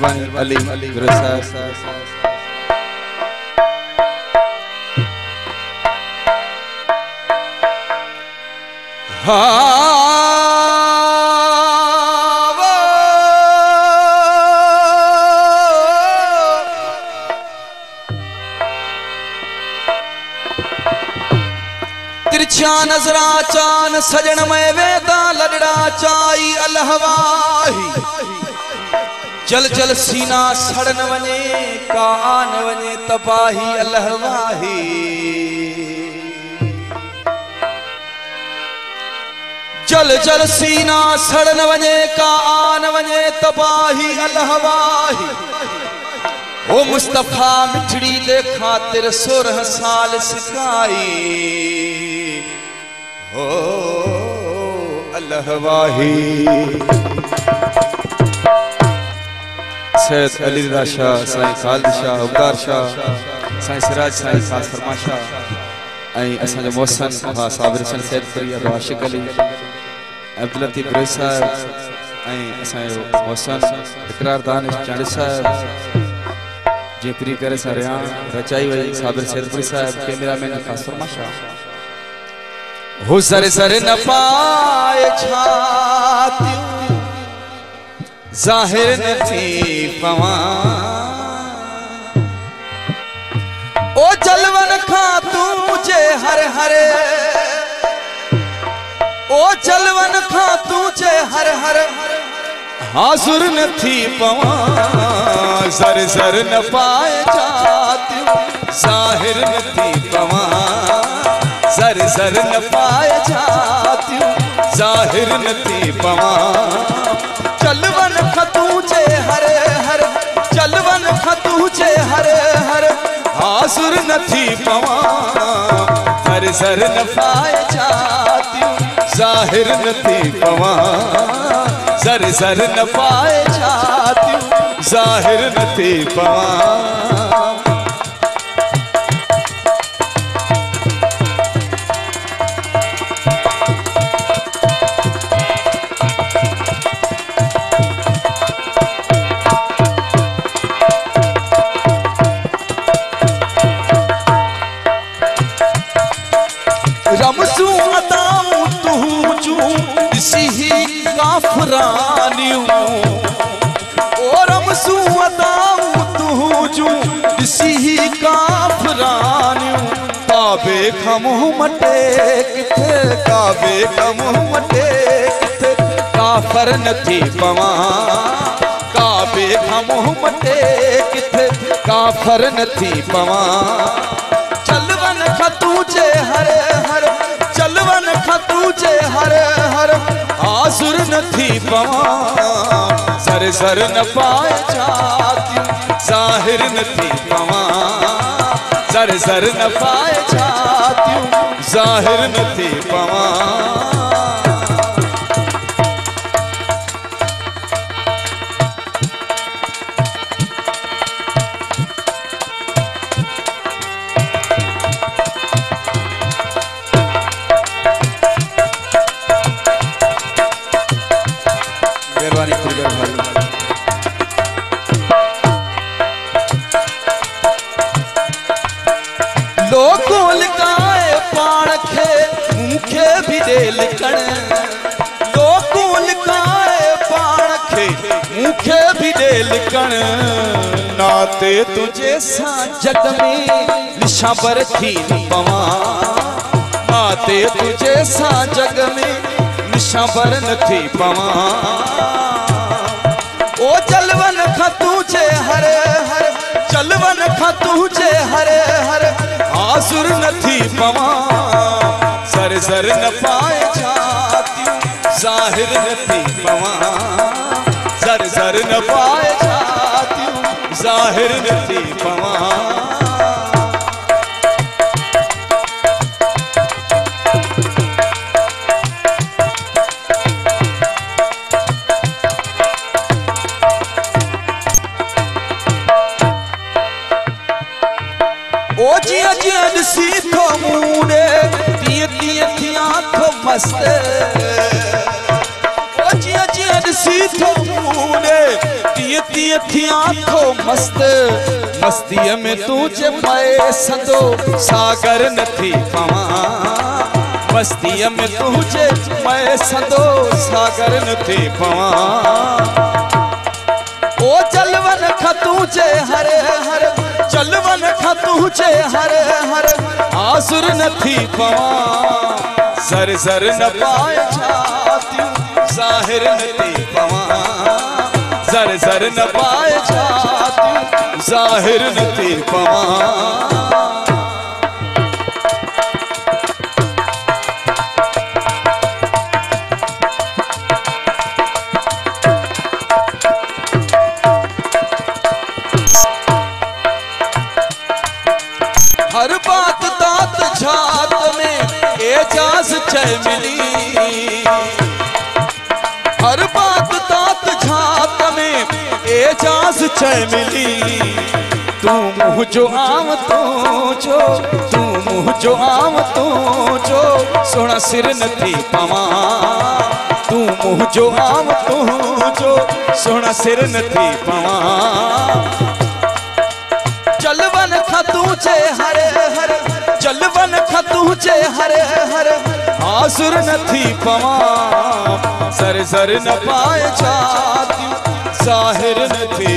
मेहरबानी तिरछा नजरा चान सजन में वेदा लड़ड़ा चाई अलहवाही जल जल सीना सड़न वने, कान वने तपाही अलहवाही जल जल सीना सड़न वने, कान वने तपाही अलहवाही ओ मुस्तफ़ा मिठड़ी दे खातिर सोरह साल सिकाई हो अलहवाही सैयद अली रजा शाह, साईं खालिद शाह, उबदार शाह, साईं सिराज, साईं खास फरमा शाह, ऐं असांजो मोहसन भा साबिर हसन सैदपुरी अबो आशिक अली अब्दुल लतीफ द्रोही साहब, ऐं असांजो मोहसन इकरार दानिश चांडी साहब जीअं प्री करे सां रचाई वई, साबिर सैदपुरी साहब, कैमरामैन खास फरमा शाह। हो सर सर न पाए छातियूं ज़ाहिर न थी पवां ओ जलवन खां तूं जे हर हरे। ओ जलवन खां तूं जे हर हर। हाज़ुर न थी पवां सर सर न पाए छातियूं ज़ाहिर न थी पवां सर सर न पाए छातियूं ज़ाहिर न थी पवां चलवन खतू चे हरे हर, चलवन खतू चे हरे हर। आसुर नथी पवा हर सर न पाए जाती ज़ाहिर नथी पवा सर सर न पाए जाती ज़ाहिर नथी पवां काबे खां मुंहुं मटे, किथे? काबे खां मुंहुं मटे, किथे? काफ़र न थी पवां। काबे खां मुंहुं मटे, किथे? काफ़र न थी पवां। चलवन खतू जे हरे हर, चलवन खतू जे हरे हर, आसुर न थी पवां। सर सर न पाए छातियूं ज़ाहिर न थी पवां। सर सर न पाए छातियूं ज़ाहिर न थी पवां नाते तुंहिंजे सां जग में निशाबर थी न पवां। नाते तुंहिंजे सां जग में निशाबर न थी पवां। ओ जलवन खां तूं जे हर हर। चलवन खां तूं जे हर। पवा। सर सर न पाए जातियूं ज़ाहिर न थी पवा। सर सर न पाए ज़ाहिर न थी पवा ॾिसी थो मूड़े तीअं तीअं थी आंखो मस्त। जिया थो मूड़े तीअं तीअं थी आंखो मस्त। मस्तीअ में तूं जे पए सदो, सागर न थी पवां मस्तीअ में तूं जे पए सदो, सागर न थी पवां ओ जलवन खतू चे हरे हर, जलवन खतू चे हरे हर, आसुर न थी पवा सर सर न पाए छाती ज़ाहिर न थी पवा। सर सर न पाए छाती ज़ाहिर न थी पवा। चय मिली। हर बात तात झात में एजाज चय मिली। तू मुँह जो आम तू जो, तू मुँह जो आम तू जो, सोना सिर न थी पवा। तू मुँह जो आम तू जो, सोना सिर न थी पवा। जलवन खतू चे हरे हरे, जलवन खतू चे हरे हरे। आसुर न थी सर सर न पाए छातियूं साहिर न थी